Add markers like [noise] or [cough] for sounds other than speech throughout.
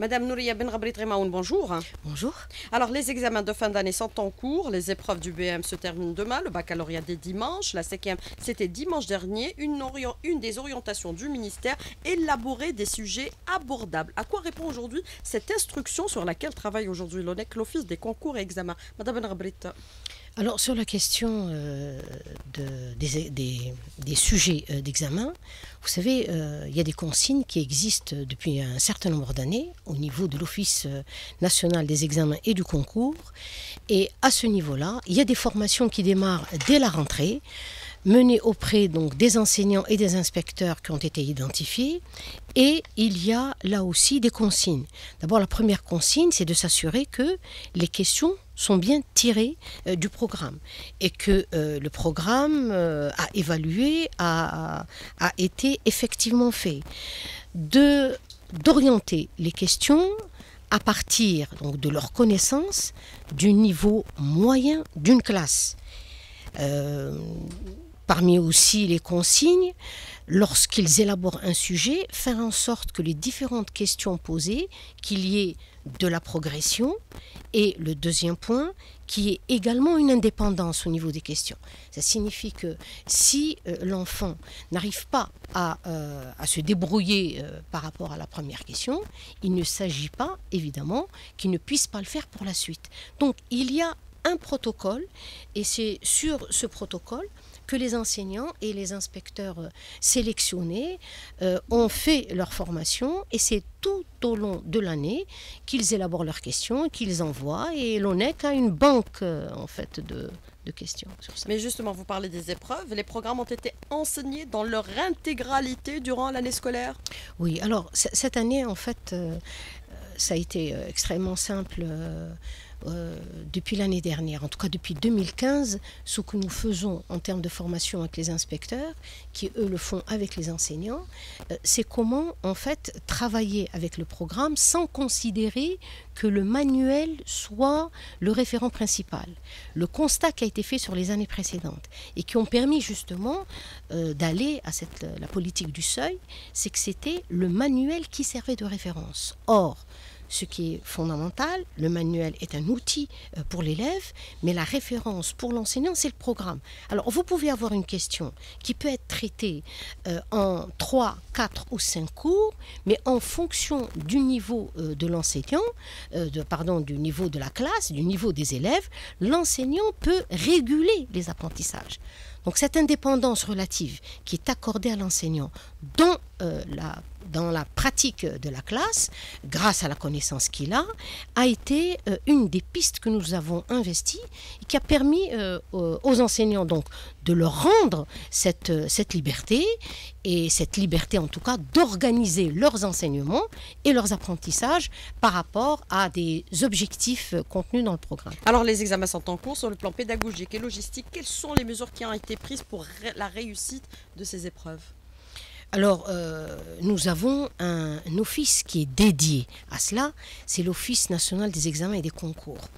Madame Nouria Benrabrit Remaoun, bonjour. Bonjour. Alors, les examens de fin d'année sont en cours. Les épreuves du BM se terminent demain. Le baccalauréat dès dimanche. La cinquième, c'était dimanche dernier. Une, une des orientations du ministère, élaborer des sujets abordables. À quoi répond aujourd'hui cette instruction sur laquelle travaille aujourd'hui l'ONEC, l'Office des concours et examens? Madame Benrabrit. Alors sur la question euh, des, sujets euh, d'examen, vous savez, euh, il y a des consignes qui existent depuis un certain nombre d'années au niveau de l'Office national des examens et du concours. Et à ce niveau-là, il y a des formations qui démarrent dès la rentrée menées auprès donc des enseignants et des inspecteurs qui ont été identifiés et il y a là aussi des consignes. D'abord la première consigne c'est de s'assurer que les questions sont bien tirés euh, du programme et que euh, le programme euh, a évalué, a, a, été effectivement fait. De, d'orienter les questions à partir donc, de leur connaissance du niveau moyen d'une classe. Parmi aussi les consignes, lorsqu'ils élaborent un sujet, faire en sorte que les différentes questions posées, qu'il y ait de la progression et le deuxième point, qui est également une indépendance au niveau des questions. Ça signifie que si euh, l'enfant n'arrive pas à, euh, se débrouiller euh, par rapport à la première question, il ne s'agit pas, évidemment, qu'il ne puisse pas le faire pour la suite. Donc il y a un protocole et c'est sur ce protocole que les enseignants et les inspecteurs euh, sélectionnés euh, ont fait leur formation et c'est tout au long de l'année qu'ils élaborent leurs questions, qu'ils envoient et l'ONEC a une banque euh, en fait de, questions sur ça. Mais justement, vous parlez des épreuves. Les programmes ont été enseignés dans leur intégralité durant l'année scolaire? Oui, alors cette année, en fait, ça a été extrêmement simple. Euh, depuis l'année dernière, en tout cas depuis 2015, ce que nous faisons en termes de formation avec les inspecteurs, qui eux le font avec les enseignants, euh, c'est comment en fait travailler avec le programme sans considérer que le manuel soit le référent principal. Le constat qui a été fait sur les années précédentes et qui ont permis justement euh, d'aller à cette, la politique du seuil, c'est que c'était le manuel qui servait de référence. Or, ce qui est fondamental. Le manuel est un outil euh, pour l'élève, mais la référence pour l'enseignant, c'est le programme. Alors, vous pouvez avoir une question qui peut être traitée euh, en 3, 4 ou 5 cours, mais en fonction du niveau euh, de l'enseignant, pardon, du niveau de la classe, du niveau des élèves, l'enseignant peut réguler les apprentissages. Donc cette indépendance relative qui est accordée à l'enseignant dans, la, dans la pratique de la classe, grâce à la connaissance qu'il a, a été euh, une des pistes que nous avons investies et qui a permis euh, aux enseignants donc de leur rendre cette, cette liberté et cette liberté en tout cas d'organiser leurs enseignements et leurs apprentissages par rapport à des objectifs contenus dans le programme. Alors les examens sont en cours sur le plan pédagogique et logistique. Quelles sont les mesures qui ont été prises pour la réussite de ces épreuves? Alors, euh, nous avons un, office qui est dédié à cela, c'est l'Office national des examens et des concours.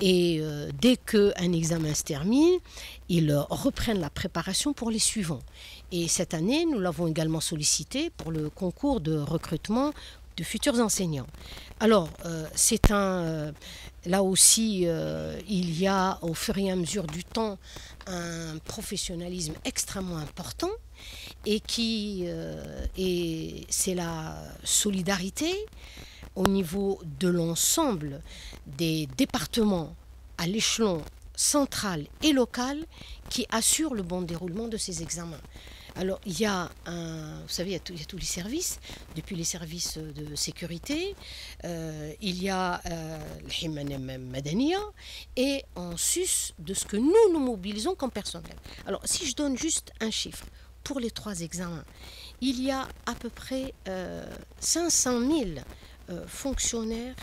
Et euh, dès qu'un examen se termine, ils reprennent la préparation pour les suivants. Et cette année, nous l'avons également sollicité pour le concours de recrutement de futurs enseignants. Alors, euh, c'est un. là aussi, il y a au fur et à mesure du temps un professionnalisme extrêmement important et qui euh, c'est la solidarité au niveau de l'ensemble des départements à l'échelon central et local qui assure le bon déroulement de ces examens. Alors, il y a un, vous savez, il y a, tous les services, depuis les services de sécurité, euh, il y a euh, le Madania, et en sus de ce que nous nous mobilisons comme personnel. Alors, si je donne juste un chiffre, pour les trois examens, il y a à peu près 500 euh, 000 euh, fonctionnaires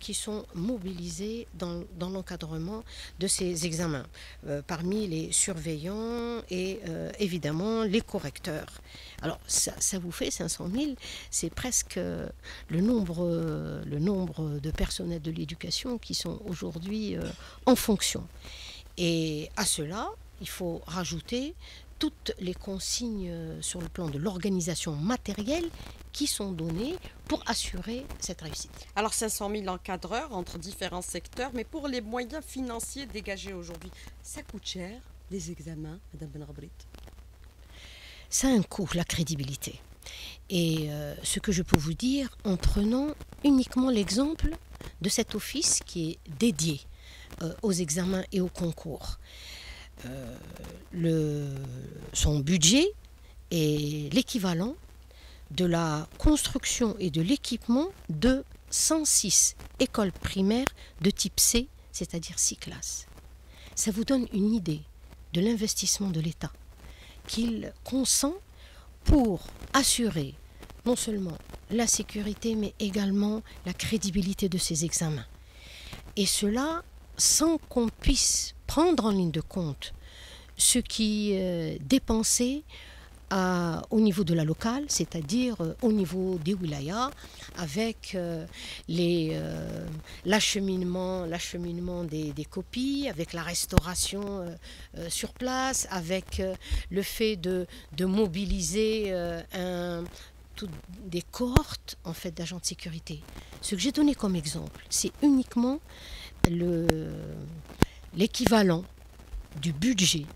qui sont mobilisés dans, l'encadrement de ces examens, euh, parmi les surveillants et évidemment les correcteurs. Alors ça, vous fait 500 000, c'est presque le nombre, le nombre de personnels de l'éducation qui sont aujourd'hui en fonction. Et à cela, il faut rajouter toutes les consignes euh, sur le plan de l'organisation matérielle qui sont donnés pour assurer cette réussite. Alors 500 000 encadreurs entre différents secteurs, mais pour les moyens financiers dégagés aujourd'hui, ça coûte cher les examens, Madame Benrabrit Ça a un coût, la crédibilité. Et euh, ce que je peux vous dire en prenant uniquement l'exemple de cet office qui est dédié euh, aux examens et aux concours. Son budget est l'équivalent de la construction et de l'équipement de 106 écoles primaires de type C, c'est-à-dire 6 classes. Ça vous donne une idée de l'investissement de l'État qu'il consent pour assurer non seulement la sécurité, mais également la crédibilité de ces examens. Et cela sans qu'on puisse prendre en ligne de compte ce qui est dépensé au niveau de la locale, c'est-à-dire euh, au niveau des wilayas, avec euh, euh, l'acheminement, l'acheminement des, copies, avec la restauration sur place, avec le fait de, mobiliser des cohortes en fait d'agents de sécurité. Ce que j'ai donné comme exemple, c'est uniquement l'équivalent du budget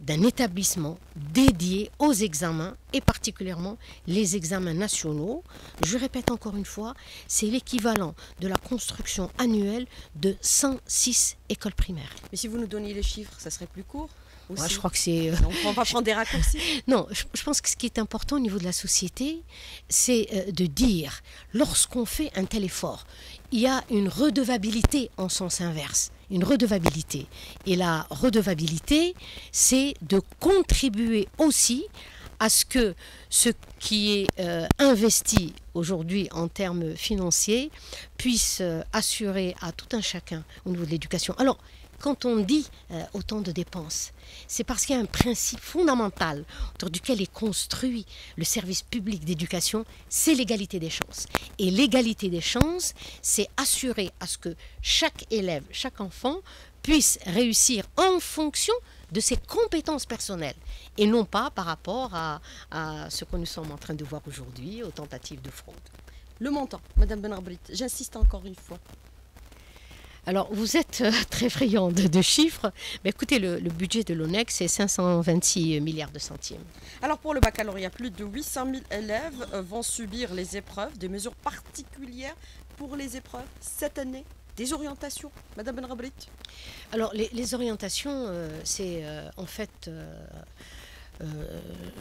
d'un établissement dédié aux examens et particulièrement les examens nationaux. Je répète encore une fois, c'est l'équivalent de la construction annuelle de 106 écoles primaires. Mais si vous nous donniez les chiffres, ça serait plus court? Je crois que c'est. Euh, on va prendre des raccourcis. [laughs] non, je, pense que ce qui est important au niveau de la société, c'est euh, de dire, lorsqu'on fait un tel effort, il y a une redevabilité en sens inverse, une redevabilité. Et la redevabilité, c'est de contribuer aussi à ce que ce qui est euh, investi aujourd'hui en termes financiers puisse assurer à tout un chacun au niveau de l'éducation. Alors, quand on dit euh, autant de dépenses, c'est parce qu'il y a un principe fondamental autour duquel est construit le service public d'éducation, c'est l'égalité des chances. Et l'égalité des chances, c'est assurer à ce que chaque élève, chaque enfant puisse réussir en fonction de ses compétences personnelles et non pas par rapport à, ce que nous sommes en train de voir aujourd'hui, aux tentatives de fraude. Le montant, Madame Benarbrit, j'insiste encore une fois. Alors, vous êtes euh, [laughs] très friande de chiffres. Mais écoutez, le, budget de l'ONEX, c'est 526 milliards de centimes. Alors, pour le baccalauréat, plus de 800 000 élèves euh, vont subir les épreuves. Des mesures particulières pour les épreuves cette année des orientations, Madame Benrabrit Alors, les, orientations, euh, c'est en fait.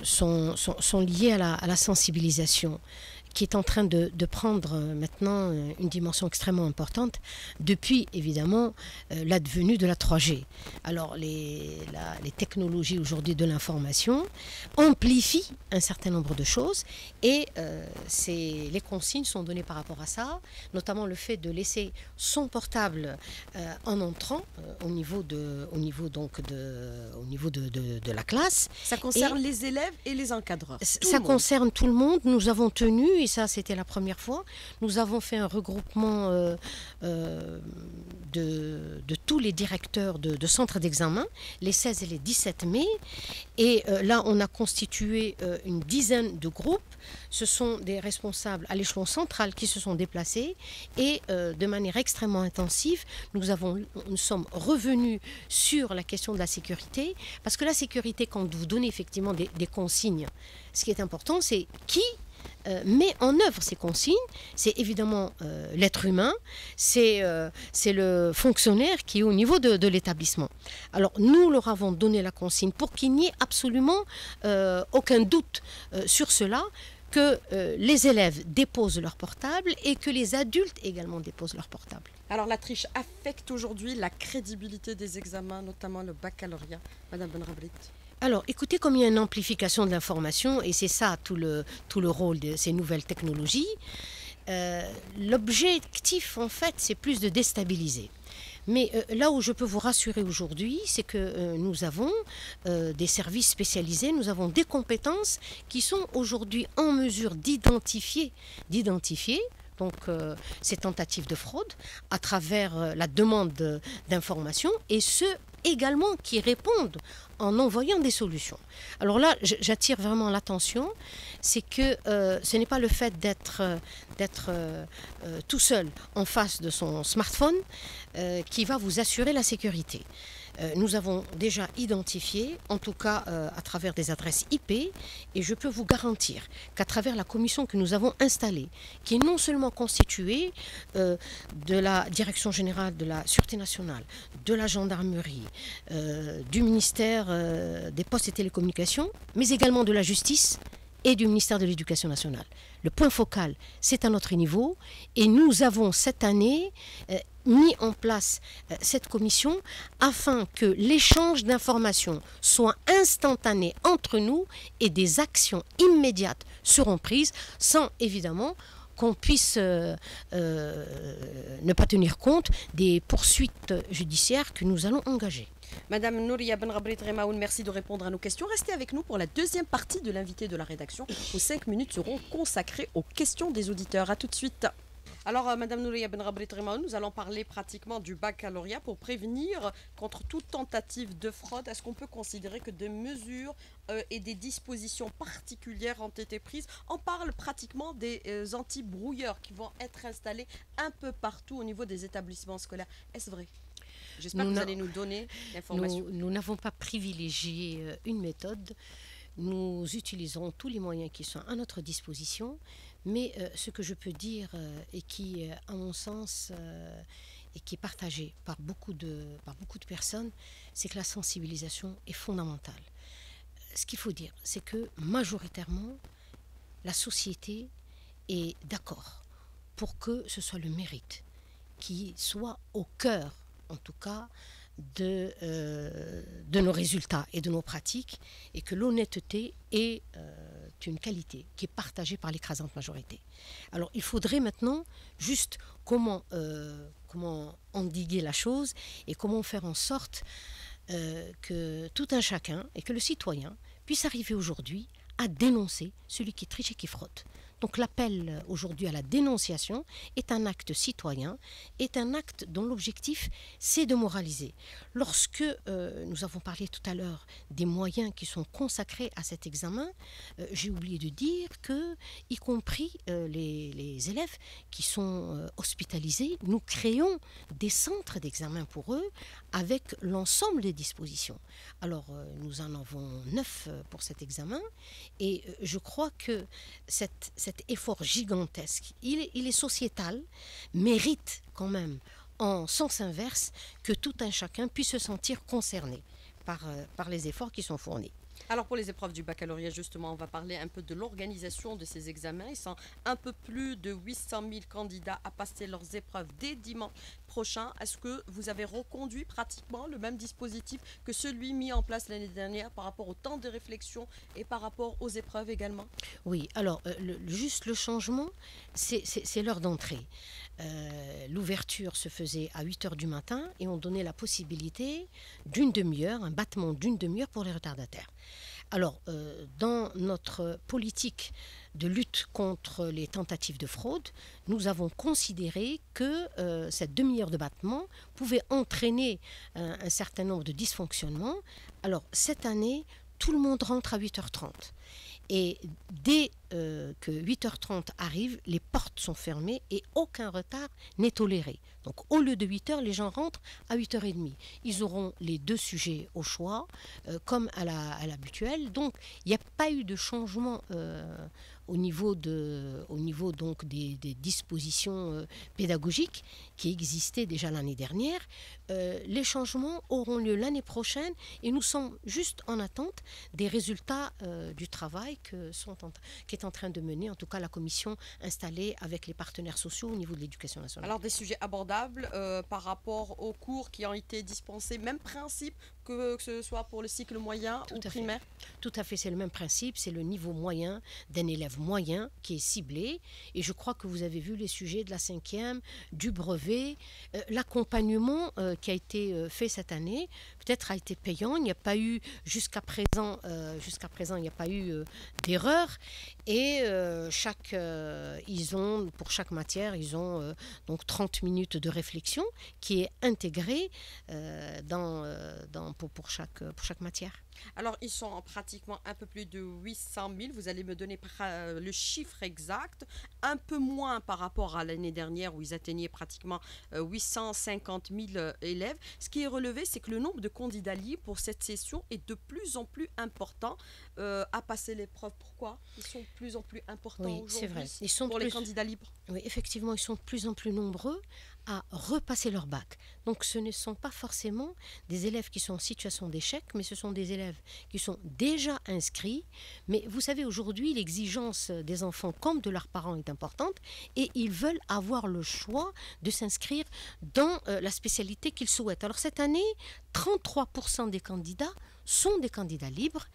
sont, sont, liées à la, à la sensibilisation qui est en train de, prendre euh, maintenant euh, une dimension extrêmement importante depuis évidemment euh, l'advenue de la 3G. Alors les, les technologies aujourd'hui de l'information amplifient un certain nombre de choses et les consignes sont données par rapport à ça, notamment le fait de laisser son portable en entrant au niveau de, au niveau donc de, au niveau de, de, la classe. Ça concerne les élèves et les encadreurs. Ça concerne tout le monde. Nous avons tenu ça c'était la première fois. Nous avons fait un regroupement euh, euh, de, tous les directeurs de, centres d'examen, les 16 et les 17 mai. Et euh, là, on a constitué une dizaine de groupes. Ce sont des responsables à l'échelon central qui se sont déplacés et de manière extrêmement intensive, nous, avons, nous sommes revenus sur la question de la sécurité. Parce que la sécurité, quand vous donnez effectivement des consignes, ce qui est important, c'est qui euh, met en œuvre ces consignes, c'est évidemment euh, l'être humain, euh, c'est le fonctionnaire qui est au niveau de, l'établissement. Alors nous leur avons donné la consigne pour qu'il n'y ait absolument aucun doute sur cela que les élèves déposent leur portable et que les adultes également déposent leur portable. Alors la triche affecte aujourd'hui la crédibilité des examens, notamment le baccalauréat. Madame Benrablit. Alors, écoutez comme il y a une amplification de l'information, et c'est ça tout le, rôle de ces nouvelles technologies. Euh, l'objectif, en fait, c'est plus de déstabiliser. Mais euh, là où je peux vous rassurer aujourd'hui, c'est que euh, nous avons des services spécialisés, nous avons des compétences qui sont aujourd'hui en mesure d'identifier, ces tentatives de fraude à travers la demande d'information et ceux également qui répondent en envoyant des solutions. Alors là, j'attire vraiment l'attention, c'est que euh, ce n'est pas le fait d'être d'être tout seul en face de son smartphone qui va vous assurer la sécurité. Euh, nous avons déjà identifié, en tout cas euh, à travers des adresses IP, et je peux vous garantir qu'à travers la commission que nous avons installée, qui est non seulement constituée euh, de la Direction générale de la Sûreté nationale, de la gendarmerie, du ministère des Postes et Télécommunications, mais également de la justice et du ministère de l'Éducation nationale. Le point focal, c'est à notre niveau et nous avons cette année mis en place euh, cette commission afin que l'échange d'informations soit instantané entre nous et des actions immédiates seront prises sans évidemment qu'on puisse euh, euh, ne pas tenir compte des poursuites judiciaires que nous allons engager. Madame Nouria Benrabrit Remaoun, merci de répondre à nos questions. Restez avec nous pour la deuxième partie de l'invité de la rédaction, où cinq minutes seront consacrées aux questions des auditeurs. A tout de suite. Alors, euh, Madame Nouria Benrabrit nous allons parler pratiquement du baccalauréat pour prévenir contre toute tentative de fraude. Est-ce qu'on peut considérer que des mesures euh, et des dispositions particulières ont été prises? On parle pratiquement des euh, anti-brouilleurs qui vont être installés un peu partout au niveau des établissements scolaires. Est-ce vrai? J'espère que vous allez nous donner l'information. Nous n'avons pas privilégié une méthode. Nous utilisons tous les moyens qui sont à notre disposition, mais euh, ce que je peux dire euh, et qui, euh, à mon sens, et qui est partagé par beaucoup de, par beaucoup de personnes, c'est que la sensibilisation est fondamentale. Ce qu'il faut dire, c'est que majoritairement, la société est d'accord pour que ce soit le mérite qui soit au cœur, en tout cas, de, de nos résultats et de nos pratiques, et que l'honnêteté est une qualité qui est partagée par l'écrasante majorité. Alors il faudrait maintenant juste comment, euh, comment endiguer la chose et comment faire en sorte euh, que tout un chacun et que le citoyen puisse arriver aujourd'hui à dénoncer celui qui triche et qui fraude. Donc l'appel aujourd'hui à la dénonciation est un acte citoyen, est un acte dont l'objectif c'est de moraliser. Lorsque euh, nous avons parlé tout à l'heure des moyens qui sont consacrés à cet examen, euh, j'ai oublié de dire que, y compris euh, les, élèves qui sont hospitalisés, nous créons des centres d'examen pour eux avec l'ensemble des dispositions. Alors nous en avons neuf pour cet examen et je crois que cette cet effort gigantesque, il, est sociétal, mérite quand même en sens inverse que tout un chacun puisse se sentir concerné par, euh, par les efforts qui sont fournis. Alors pour les épreuves du baccalauréat, justement, on va parler un peu de l'organisation de ces examens. Ils sont un peu plus de 800 000 candidats à passer leurs épreuves dès dimanche prochain. Est-ce que vous avez reconduit pratiquement le même dispositif que celui mis en place l'année dernière par rapport au temps de réflexion et par rapport aux épreuves également? Oui, alors euh, juste le changement, c'est l'heure d'entrée. Euh, l'ouverture se faisait à 8 heures du matin et on donnait la possibilité d'une demi-heure, un battement d'une demi-heure pour les retardataires. Alors, euh, dans notre politique de lutte contre les tentatives de fraude, nous avons considéré que euh, cette demi-heure de battement pouvait entraîner un certain nombre de dysfonctionnements. Alors, cette année, tout le monde rentre à 8h30. Et dès euh, que 8h30 arrive, les portes sont fermées et aucun retard n'est toléré. Donc au lieu de 8h, les gens rentrent à 8h30. Ils auront les deux sujets au choix, euh, comme à l'habituel. Donc il n'y a pas eu de changement euh, au niveau, de, au niveau donc des, dispositions pédagogiques qui existaient déjà l'année dernière. les changements auront lieu l'année prochaine et nous sommes juste en attente des résultats du travail que sont en, qui est en train de mener, en tout cas la commission installée avec les partenaires sociaux au niveau de l'éducation nationale. Alors des sujets abordables euh, par rapport aux cours qui ont été dispensés, même principe que, ce soit pour le cycle moyen ou primaire Tout à fait, c'est le même principe, c'est le niveau moyen d'un élève moyen qui est ciblé. Et je crois que vous avez vu les sujets de la cinquième, du brevet, euh, l'accompagnement euh, qui a été fait cette année, peut-être a été payant. Il n'y a pas eu jusqu'à présent, jusqu'à présent, il n'y a pas eu d'erreur. Et euh, euh, pour chaque matière, ils ont euh, donc 30 minutes de réflexion qui est intégrée dans, pour, chaque, pour chaque matière. Alors, ils sont pratiquement un peu plus de 800 000. Vous allez me donner euh, le chiffre exact. Un peu moins par rapport à l'année dernière où ils atteignaient pratiquement 850 euh, 000 euh, élèves. Ce qui est relevé, c'est que le nombre de candidats libres pour cette session est de plus en plus important à passer l'épreuve. Pourquoi? Ils sont de plus en plus importants oui, c'est vrai. Ils sont pour les candidats libres. Oui, effectivement, ils sont de plus en plus nombreux à repasser leur bac. Donc ce ne sont pas forcément des élèves qui sont en situation d'échec, mais ce sont des élèves qui sont déjà inscrits. Mais vous savez, aujourd'hui, l'exigence des enfants comme de leurs parents est importante et ils veulent avoir le choix de s'inscrire dans euh, la spécialité qu'ils souhaitent. Alors cette année, 33% des candidats sont des candidats libres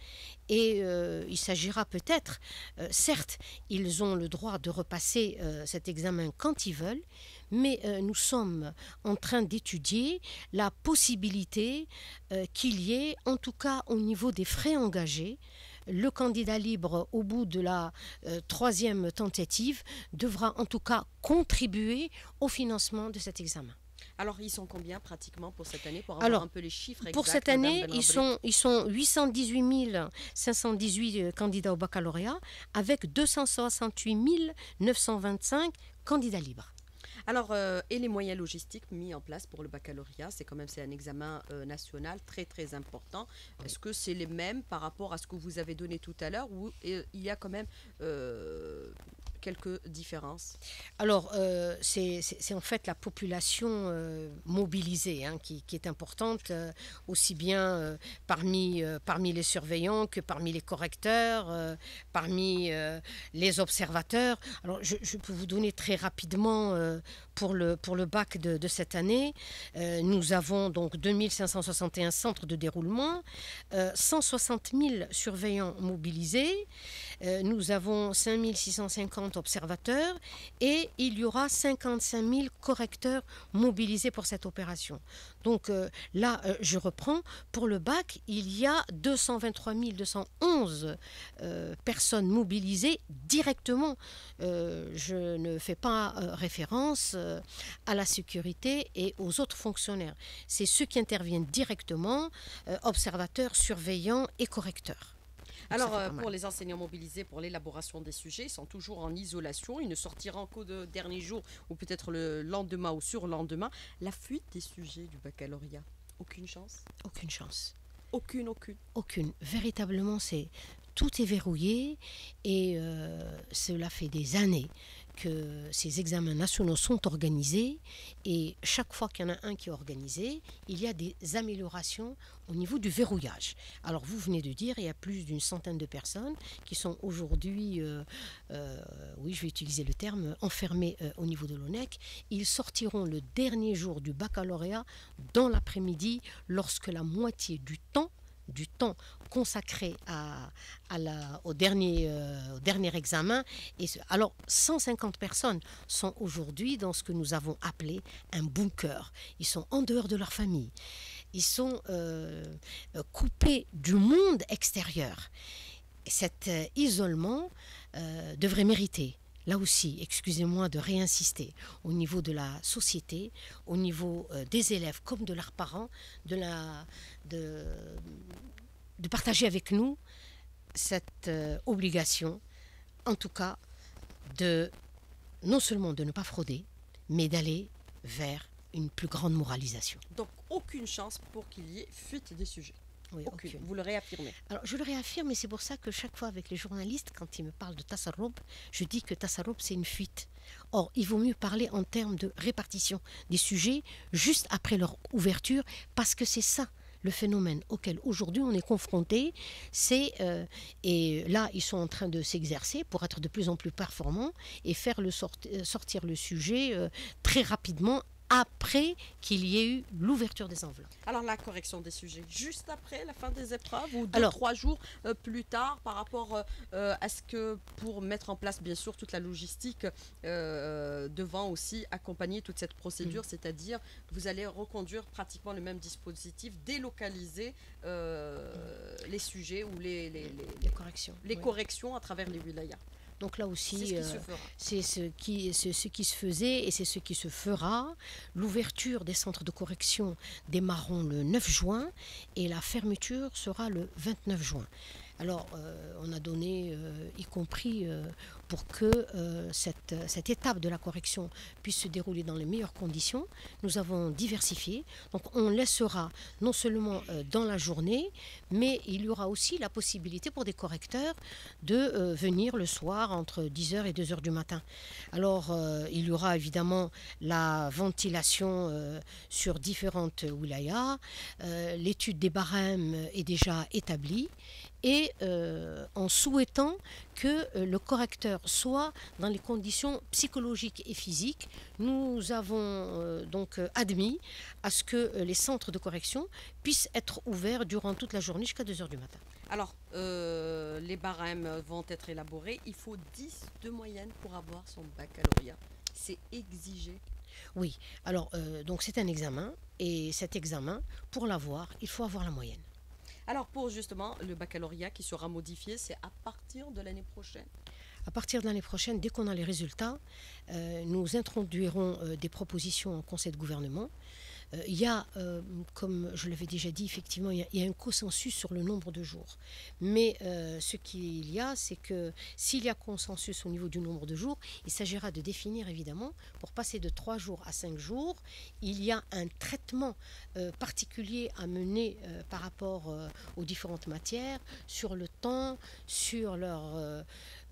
et euh, il s'agira peut-être, euh, certes, ils ont le droit de repasser cet examen quand ils veulent, mais nous sommes en train d'étudier la possibilité qu'il y ait, en tout cas au niveau des frais engagés, le candidat libre, au bout de la troisième tentative, devra en tout cas contribuer au financement de cet examen. Alors, ils sont combien pratiquement pour cette année Pour avoir un peu les chiffres exacts, Pour cette année, ils sont, ils sont 818 518 euh, candidats au baccalauréat avec 268 925 candidats libres. Alors, euh, et les moyens logistiques mis en place pour le baccalauréat, c'est quand même c'est un examen euh, national très très important. Est-ce que c'est les mêmes par rapport à ce que vous avez donné tout à l'heure ou il y a quand même quelques différences Alors, euh, c'est en fait la population euh, mobilisée hein, qui, est importante, euh, aussi bien parmi, parmi les surveillants que parmi les correcteurs, parmi les observateurs. Alors, je, peux vous donner très rapidement pour, le, pour le bac de, cette année, nous avons donc 2561 centres de déroulement, 160 000 surveillants mobilisés, nous avons 5650 observateurs et il y aura 55 000 correcteurs mobilisés pour cette opération. Donc euh, là, euh, je reprends, pour le bac, il y a 223 211 euh, personnes mobilisées directement. je ne fais pas référence à la sécurité et aux autres fonctionnaires. C'est ceux qui interviennent directement, observateurs, surveillants et correcteurs. Alors, euh, pour les enseignants mobilisés pour l'élaboration des sujets, ils sont toujours en isolation. Ils ne sortiront qu'au dernier jour ou peut-être le lendemain ou sur lendemain. La fuite des sujets du baccalauréat, aucune chance? Aucune chance. Aucune, aucune. Aucune. Véritablement, c'est tout est verrouillé et euh, cela fait des années que ces examens nationaux sont organisés et chaque fois qu'il y en a un qui est organisé, il y a des améliorations au niveau du verrouillage. Alors vous venez de dire, il y a plus d'une centaine de personnes qui sont aujourd'hui, euh, euh, oui je vais utiliser le terme, enfermées au niveau de l'ONEC. Ils sortiront le dernier jour du baccalauréat dans l'après-midi lorsque la moitié du temps du temps consacré euh, au dernier examen. Et alors, 150 personnes sont aujourd'hui dans ce que nous avons appelé un bunker. Ils sont en dehors de leur famille. Ils sont euh, coupés du monde extérieur. Cet euh, isolement devrait mériter là aussi, excusez-moi de réinsister, au niveau de la société, au niveau euh, des élèves comme de leurs parents, de, partager avec nous cette euh, obligation, en tout cas, de non seulement de ne pas frauder, mais d'aller vers une plus grande moralisation. Donc aucune chance pour qu'il y ait fuite des sujets. Oui, Vous le réaffirmez. Alors, je le réaffirme et c'est pour ça que chaque fois avec les journalistes, quand ils me parlent de Tassaroub, je dis que Tassaroub, c'est une fuite. Or, il vaut mieux parler en termes de répartition des sujets juste après leur ouverture, parce que c'est ça le phénomène auquel aujourd'hui on est confronté, c'est euh, et là ils sont en train de s'exercer pour être de plus en plus performants et faire le euh, sortir le sujet euh, très rapidement après qu'il y ait eu l'ouverture des enveloppes. Alors la correction des sujets, juste après la fin des épreuves ou deux, trois jours euh, plus tard par rapport euh, euh, à ce que pour mettre en place bien sûr toute la logistique devant aussi accompagner toute cette procédure, mm. c'est-à-dire vous allez reconduire pratiquement le même dispositif, délocaliser les sujets ou les, les, corrections. Les corrections à travers les wilayas. Donc là aussi, C'est ce qui euh, se c'est ce qui, c'est ce qui se faisait et c'est ce qui se fera. L'ouverture des centres de correction démarreront le 9 juin et la fermeture sera le 29 juin. Alors, euh, on a donné, euh, y compris euh, pour que euh, cette, cette étape de la correction puisse se dérouler dans les meilleures conditions, nous avons diversifié. Donc, on laissera non seulement euh, dans la journée, mais il y aura aussi la possibilité pour des correcteurs de euh, venir le soir entre 10h et 2h du matin. Alors, il y aura évidemment la ventilation sur différentes wilayas. L'étude des barèmes est déjà établie. Et euh, en souhaitant que euh, le correcteur soit dans les conditions psychologiques et physiques, nous avons euh, donc admis à ce que les centres de correction puissent être ouverts durant toute la journée jusqu'à 2h du matin. Alors, euh, les barèmes vont être élaborés. Il faut 10 de moyenne pour avoir son baccalauréat. C'est exigé. Oui, alors euh, donc c'est un examen et cet examen, pour l'avoir, il faut avoir la moyenne. Alors, pour justement le baccalauréat qui sera modifié, c'est à partir de l'année prochaine. À partir de l'année prochaine, dès qu'on a les résultats, euh, nous introduirons euh, des propositions en conseil de gouvernement. Euh, il y a, euh, comme je l'avais déjà dit, effectivement, il y, a, un consensus sur le nombre de jours. Mais euh, ce qu'il y a, c'est que s'il y a consensus au niveau du nombre de jours, il s'agira de définir évidemment, pour passer de 3 jours à 5 jours, il y a un traitement particulier à mener par rapport aux différentes matières, sur le temps, sur leur...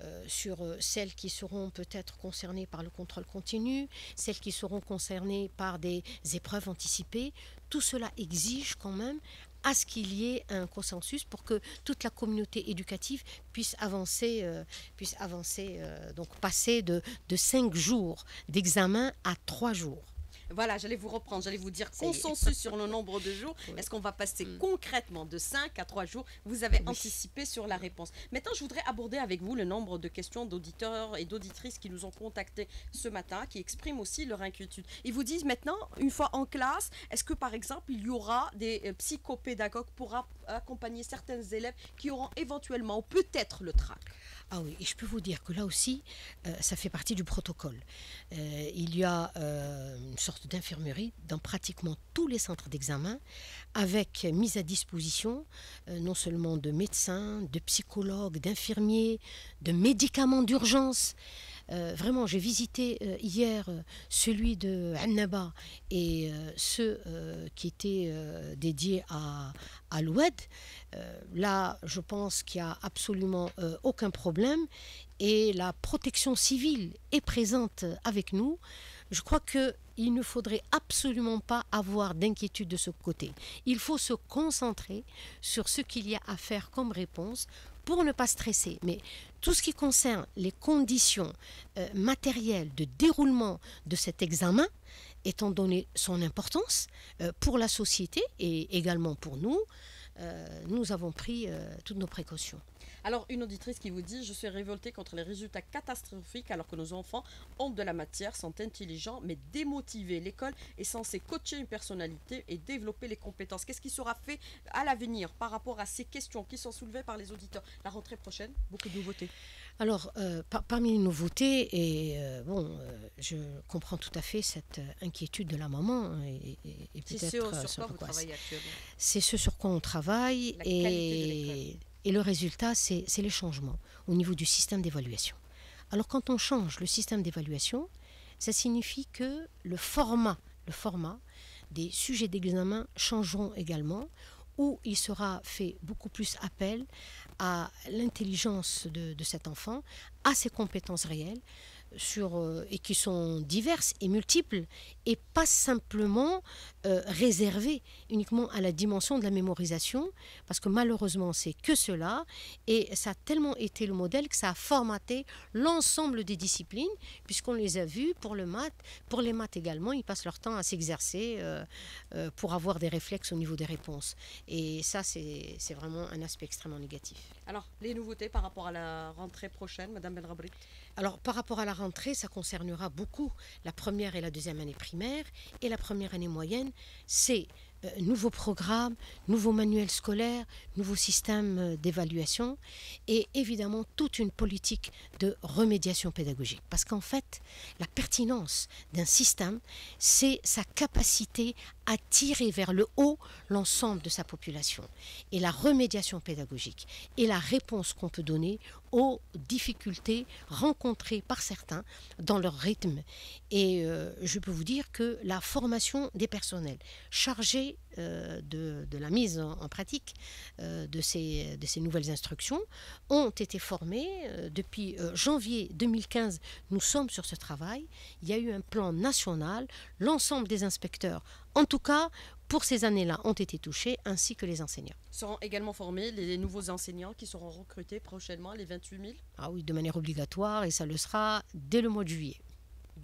euh, sur euh, celles qui seront peut-être concernées par le contrôle continu, celles qui seront concernées par des épreuves anticipées. Tout cela exige quand même à ce qu'il y ait un consensus pour que toute la communauté éducative puisse avancer, euh, puisse donc passer de, 5 jours d'examen à 3 jours. Voilà, j'allais vous reprendre, j'allais vous dire consensus sur le nombre de jours. Oui. Est-ce qu'on va passer Mm. concrètement de 5 à 3 jours? Vous avez Oui. anticipé sur la réponse. Maintenant, je voudrais aborder avec vous le nombre de questions d'auditeurs et d'auditrices qui nous ont contactés ce matin, qui expriment aussi leur inquiétude. Ils vous disent maintenant, une fois en classe, est-ce que par exemple, il y aura des euh, psychopédagogues pour accompagner certains élèves qui auront éventuellement ou peut-être le trac? Ah oui, et je peux vous dire que là aussi, euh, ça fait partie du protocole. Euh, il y a euh, une sorte d'infirmerie dans pratiquement tous les centres d'examen, avec mise à disposition euh, non seulement de médecins, de psychologues, d'infirmiers, de médicaments d'urgence. Euh, vraiment, j'ai visité euh, hier celui de Annaba et ceux qui étaient dédiés à, à l'OUED. Là, je pense qu'il n'y a absolument aucun problème et la protection civile est présente avec nous. Je crois que il ne faudrait absolument pas avoir d'inquiétude de ce côté. Il faut se concentrer sur ce qu'il y a à faire comme réponse pour ne pas stresser. Mais tout ce qui concerne les conditions euh, matérielles de déroulement de cet examen, étant donné son importance euh, pour la société et également pour nous, euh, nous avons pris toutes nos précautions. Alors, une auditrice qui vous dit Je suis révoltée contre les résultats catastrophiques alors que nos enfants ont de la matière, sont intelligents mais démotivés. L'école est censée coacher une personnalité et développer les compétences. Qu'est-ce qui sera fait à l'avenir par rapport à ces questions qui sont soulevées par les auditeurs? La rentrée prochaine, beaucoup de nouveautés. Alors, euh, par- parmi les nouveautés, et euh, bon, euh, je comprends tout à fait cette inquiétude de la maman hein, et, et- et C'est ce sur quoi vous travaillez actuellement? c'est ce sur quoi on travaille La qualité de et, l'école. Et le résultat, c'est les changements au niveau du système d'évaluation. Alors quand on change le système d'évaluation, ça signifie que le format, des sujets d'examen changeront également, où il sera fait beaucoup plus appel à l'intelligence de cet enfant, à ses compétences réelles, sur, euh, et qui sont diverses et multiples, et pas simplement euh, réservées uniquement à la dimension de la mémorisation, parce que malheureusement c'est que cela, et ça a tellement été le modèle que ça a formaté l'ensemble des disciplines, puisqu'on les a vus pour le maths, pour les maths également, ils passent leur temps à s'exercer euh, pour avoir des réflexes au niveau des réponses. Et ça, c'est vraiment un aspect extrêmement négatif. Alors, les nouveautés par rapport à la rentrée prochaine, Madame Belrabri Alors, par rapport à la rentrée, ça concernera beaucoup la première et la deuxième année primaire. Et la première année moyenne, c'est euh, nouveaux programmes, nouveaux manuels scolaires, nouveaux systèmes euh, d'évaluation et évidemment toute une politique de remédiation pédagogique. Parce qu'en fait, la pertinence d'un système, c'est sa capacité à tirer vers le haut l'ensemble de sa population. Et la remédiation pédagogique est la réponse qu'on peut donner aux difficultés rencontrées par certains dans leur rythme. Et euh, je peux vous dire que la formation des personnels chargés euh, de, la mise en, pratique euh, de, ces, de ces nouvelles instructions ont été formés. depuis janvier 2015, nous sommes sur ce travail. Il y a eu un plan national. L'ensemble des inspecteurs, en tout cas, pour ces années-là ont été touchés, ainsi que les enseignants. Seront également formés les nouveaux enseignants qui seront recrutés prochainement, les 28 000 Ah oui, de manière obligatoire, et ça le sera dès le mois de juillet.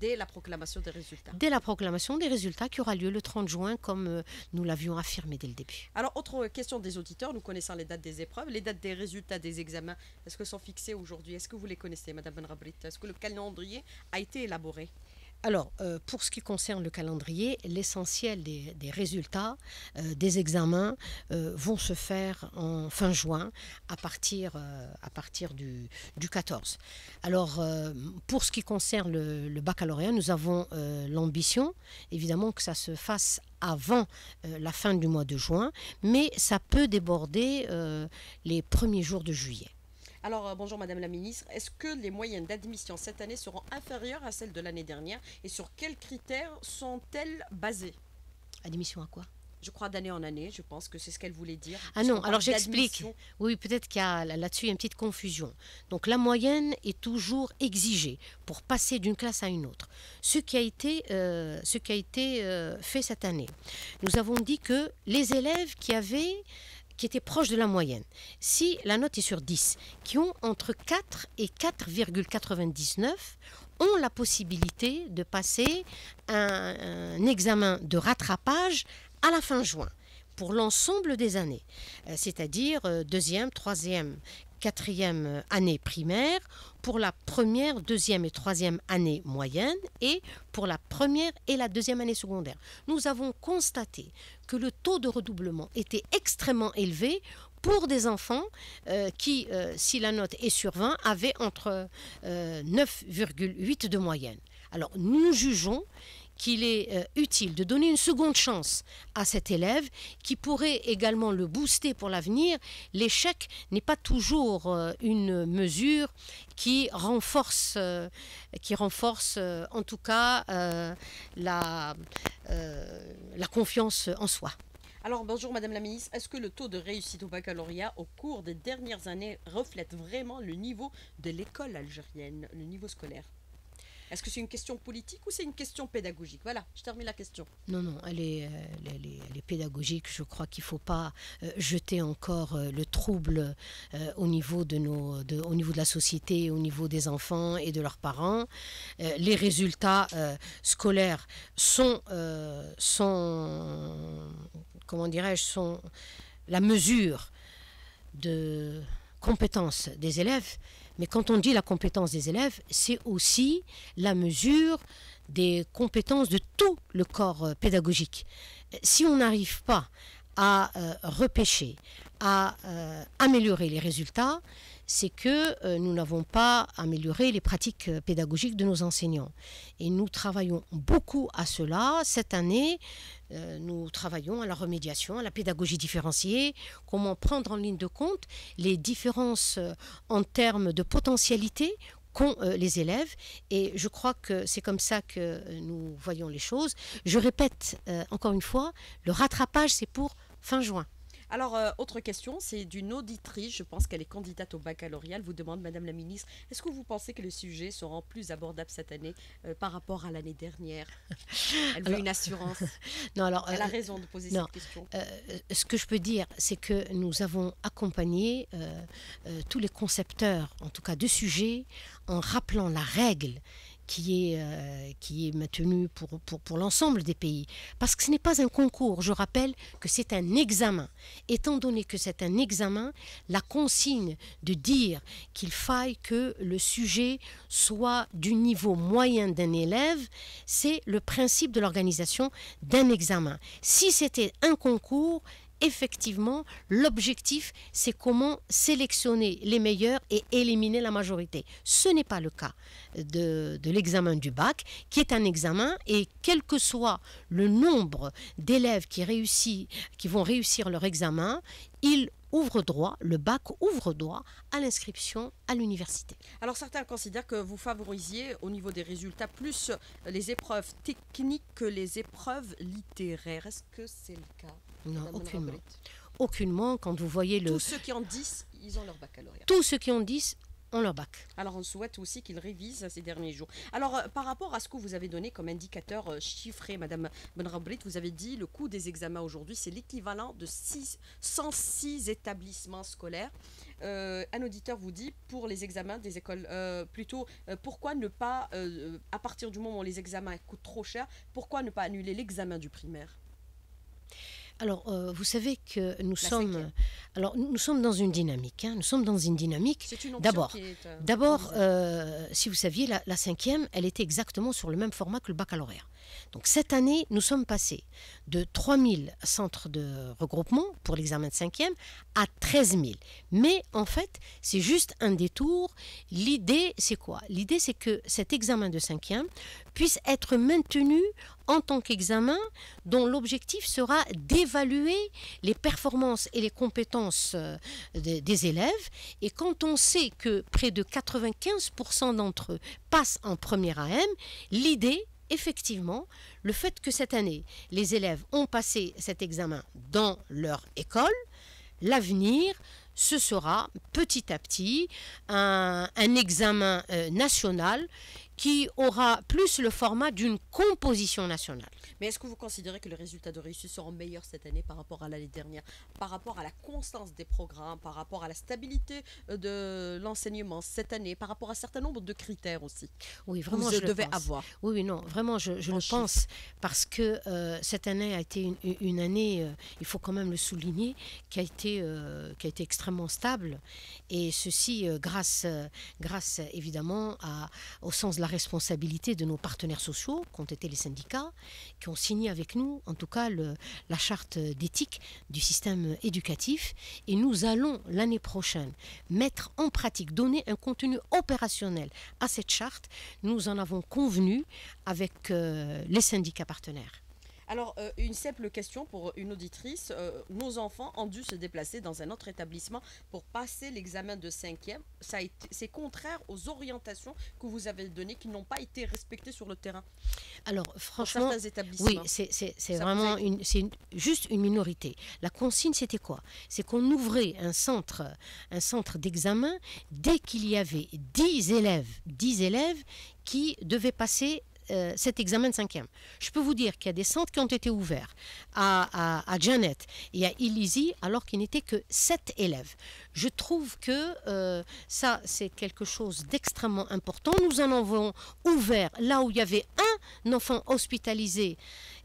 Dès la proclamation des résultats. Dès la proclamation des résultats qui aura lieu le 30 juin, comme euh, nous l'avions affirmé dès le début. Alors, autre question des auditeurs, nous connaissons les dates des épreuves, les dates des résultats des examens, est-ce que sont fixées aujourd'hui? Est-ce que vous les connaissez, Madame Benrabrit Est-ce que le calendrier a été élaboré? Alors, euh, pour ce qui concerne le calendrier, l'essentiel des, résultats euh, des examens euh, vont se faire en fin juin à partir, à partir du, 14. Alors, pour ce qui concerne le, baccalauréat, nous avons l'ambition, évidemment, que ça se fasse avant la fin du mois de juin, mais ça peut déborder les premiers jours de juillet. Alors, euh, bonjour Madame la Ministre. Est-ce que les moyennes d'admission cette année seront inférieures à celles de l'année dernière? Et sur quels critères sont-elles basées? Admission à quoi? Je crois d'année en année, je pense que c'est ce qu'elle voulait dire. Ah non, alors j'explique. Oui, peut-être qu'il y a là-dessus une petite confusion. Donc la moyenne est toujours exigée pour passer d'une classe à une autre. Ce qui a été, euh, ce qui a été euh, fait cette année, nous avons dit que les élèves qui avaient qui étaient proches de la moyenne. Si la note est sur 10, qui ont entre 4 et 4,99, ont la possibilité de passer un, examen de rattrapage à la fin juin pour l'ensemble des années, euh, c'est-à-dire euh, deuxième, troisième, quatrième année primaire, pour la première, deuxième et troisième année moyenne et pour la première et la deuxième année secondaire. Nous avons constaté que le taux de redoublement était extrêmement élevé pour des enfants euh, qui, euh, si la note est sur 20, avaient entre 9,8 euh, de moyenne. Alors nous jugeons qu'il est euh, utile de donner une seconde chance à cet élève qui pourrait également le booster pour l'avenir. L'échec n'est pas toujours euh, une mesure qui renforce, euh, en tout cas la confiance en soi. Alors bonjour Madame la Ministre, est-ce que le taux de réussite au baccalauréat au cours des dernières années reflète vraiment le niveau de l'école algérienne, le niveau scolaire? Est-ce que c'est une question politique ou c'est une question pédagogique? Voilà, je termine la question. Non, non, elle est, elle est, pédagogique. Je crois qu'il ne faut pas euh, jeter encore euh, le trouble euh, au, niveau de nos, au niveau de la société, au niveau des enfants et de leurs parents. les résultats scolaires sont, sont comment dirais-je, sont la mesure de compétence des élèves, mais quand on dit la compétence des élèves, c'est aussi la mesure des compétences de tout le corps euh, pédagogique. Si on n'arrive pas à euh, repêcher, à euh, améliorer les résultats, c'est que euh, nous n'avons pas amélioré les pratiques pédagogiques de nos enseignants. Et nous travaillons beaucoup à cela. Cette année, nous travaillons à la remédiation, à la pédagogie différenciée, comment prendre en ligne de compte les différences en termes de potentialité qu'ont les élèves. Et je crois que c'est comme ça que nous voyons les choses. Je répète encore une fois, le rattrapage, c'est pour fin juin. Alors, euh, autre question, c'est d'une auditrice, je pense qu'elle est candidate au baccalauréat. Elle vous demande, Madame la Ministre, est-ce que vous pensez que le sujet sera plus abordable cette année euh, par rapport à l'année dernière? Elle veut une assurance. [laughs] non, alors, elle a euh, raison de poser cette question. ce que je peux dire, c'est que nous avons accompagné tous les concepteurs, en tout cas de sujets, en rappelant la règle qui est, euh, qui est maintenu pour, pour, pour l'ensemble des pays. Parce que ce n'est pas un concours, je rappelle que c'est un examen. Étant donné que c'est un examen, la consigne de dire qu'il faille que le sujet soit du niveau moyen d'un élève, c'est le principe de l'organisation d'un examen. Si c'était un concours, effectivement, l'objectif, c'est comment sélectionner les meilleurs et éliminer la majorité. Ce n'est pas le cas de, l'examen du bac, qui est un examen, et quel que soit le nombre d'élèves qui, qui vont réussir leur examen, ils ouvre droit, le bac ouvre droit à l'inscription à l'université. Alors certains considèrent que vous favorisiez au niveau des résultats plus les épreuves techniques que les épreuves littéraires. Est-ce que c'est le cas? Non, aucunement. Aucunement, quand vous voyez le... Tous ceux qui ont 10, ils ont leur baccalauréat. Tous ceux qui ont 10 leur bac. Alors on souhaite aussi qu'ils révisent ces derniers jours. Alors euh, par rapport à ce que vous avez donné comme indicateur euh, chiffré, Madame Benrabrit, vous avez dit le coût des examens aujourd'hui, c'est l'équivalent de 6, 106 établissements scolaires. Euh, un auditeur vous dit pour les examens des écoles, plutôt pourquoi ne pas, à partir du moment où les examens coûtent trop cher, pourquoi ne pas annuler l'examen du primaire? Alors, euh, vous savez que nous sommes, alors nous sommes dans une dynamique. Hein. nous sommes dans une dynamique. D'abord, euh, d'abord, euh, si vous saviez, la, la, cinquième, elle était exactement sur le même format que le baccalauréat. Donc cette année, nous sommes passés de 3000 centres de regroupement pour l'examen de cinquième à 13 000. Mais en fait, c'est juste un détour. L'idée, c'est quoi? L'idée, c'est que cet examen de cinquième puisse être maintenu en tant qu'examen dont l'objectif sera d'évaluer les performances et les compétences euh, des élèves. Et quand on sait que près de 95% d'entre eux passent en première AM, l'idée, effectivement, le fait que cette année, les élèves ont passé cet examen dans leur école, l'avenir, ce sera petit à petit un, examen euh, national qui aura plus le format d'une composition nationale. Mais est-ce que vous considérez que les résultats de réussite seront meilleurs cette année par rapport à l'année dernière, par rapport à la constance des programmes, par rapport à la stabilité euh, de l'enseignement cette année, par rapport à un certain nombre de critères aussi? Oui, vraiment, je devais avoir. Oui, oui, non, vraiment, je, le pense parce que euh, cette année a été une, année, euh, il faut quand même le souligner, qui a été, qui a été extrêmement stable et ceci grâce, grâce évidemment à, au sens de la responsabilité de nos partenaires sociaux, qui ont été les syndicats, qui ont signé avec nous, en tout cas, la charte d'éthique du système éducatif. Et nous allons, l'année prochaine, mettre en pratique, donner un contenu opérationnel à cette charte. Nous en avons convenu avec euh, les syndicats partenaires. Alors, euh, une simple question pour une auditrice. Euh, nos enfants ont dû se déplacer dans un autre établissement pour passer l'examen de cinquième. C'est contraire aux orientations que vous avez données qui n'ont pas été respectées sur le terrain. Alors, franchement, oui, c'est vraiment une, juste une minorité. La consigne, c'était quoi? C'est qu'on ouvrait un centre, un centre d'examen dès qu'il y avait 10 élèves, 10 élèves qui devaient passer euh, cet examen de cinquième. Je peux vous dire qu'il y a des centres qui ont été ouverts à, Janet et à Illizy alors qu'il n'était que sept élèves. Je trouve que euh, ça, c'est quelque chose d'extrêmement important. Nous en avons ouvert là où il y avait un enfant hospitalisé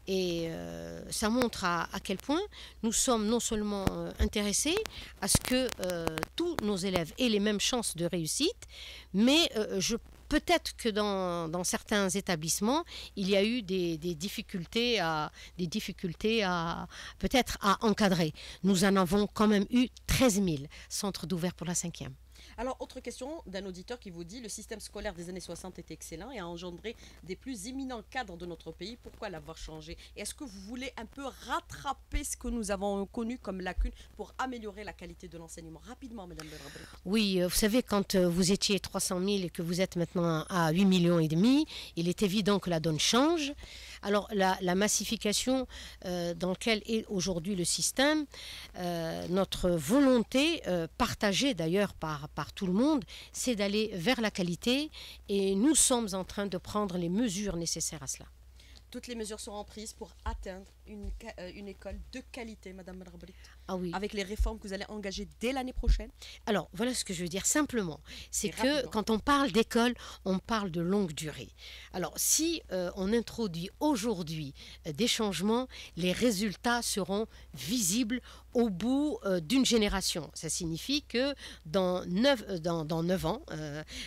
et euh, ça montre à, quel point nous sommes non seulement intéressés à ce que tous nos élèves aient les mêmes chances de réussite, mais je Peut-être que dans, certains établissements, il y a eu des, difficultés à, peut-être à encadrer. Nous en avons quand même eu 13 000 centres d'ouvert pour la cinquième. Alors, autre question d'un auditeur qui vous dit le système scolaire des années 60 était excellent et a engendré des plus éminents cadres de notre pays. Pourquoi l'avoir changé? Est-ce que vous voulez un peu rattraper ce que nous avons connu comme lacune pour améliorer la qualité de l'enseignement? Rapidement, Madame Belrabré. Oui, euh, vous savez, quand euh, vous étiez 300 000 et que vous êtes maintenant à 8 millions et demi, il est évident que la donne change. Alors, la, massification euh, dans laquelle est aujourd'hui le système, notre volonté, partagée d'ailleurs par tout le monde, c'est d'aller vers la qualité et nous sommes en train de prendre les mesures nécessaires à cela. Toutes les mesures seront prises pour atteindre une, euh, école de qualité, Madame Marabrit. Ah oui. avec les réformes que vous allez engager dès l'année prochaine Alors, voilà ce que je veux dire simplement. C'est que rapidement. quand on parle d'école, on parle de longue durée. Alors, si euh, on introduit aujourd'hui euh, des changements, les résultats seront visibles au bout euh, d'une génération. Ça signifie que dans neuf, euh, dans, dans ans,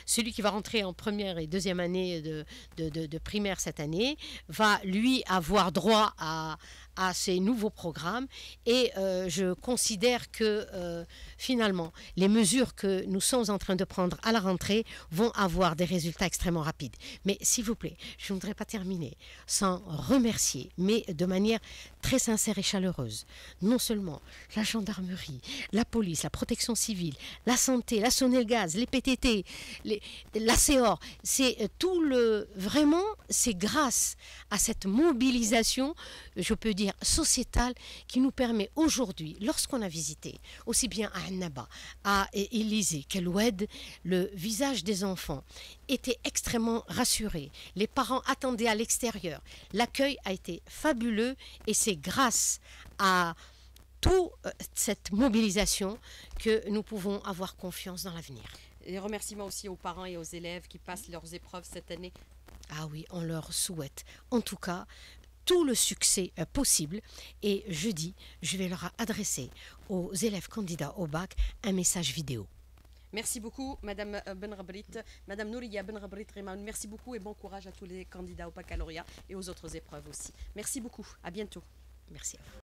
celui qui va rentrer en première et deuxième année de, de, de- de primaire cette année va, lui, avoir droit à, à ces nouveaux programmes. Et euh, je considère que, euh, finalement, les mesures que nous sommes en train de prendre à la rentrée vont avoir des résultats extrêmement rapides. Mais s'il vous plaît, je ne voudrais pas terminer sans remercier, mais de manière très sincère et chaleureuse, non seulement la gendarmerie, la police, la protection civile, la santé, la Sonelgaz, les PTT, les, la CEOR, c'est euh, tout le... Vraiment, c'est grâce à cette mobilisation, je peux dire, sociétale, qui nous permet aujourd'hui, lorsqu'on a visité, aussi bien à Annaba, à Élysée qu'à Loued, le visage des enfants était extrêmement rassuré. Les parents attendaient à l'extérieur. L'accueil a été fabuleux et c'est grâce à toute cette mobilisation que nous pouvons avoir confiance dans l'avenir. Et remerciements aussi aux parents et aux élèves qui passent leurs épreuves cette année. Ah oui, on leur souhaite en tout cas tout le succès euh, possible et jeudi, je vais leur adresser aux élèves candidats au bac un message vidéo. Merci beaucoup, Madame euh, Benrabrit, Madame Nouria Benrabrit Rehman. Merci beaucoup et bon courage à tous les candidats au baccalauréat et aux autres épreuves aussi. Merci beaucoup. À bientôt. Merci à vous.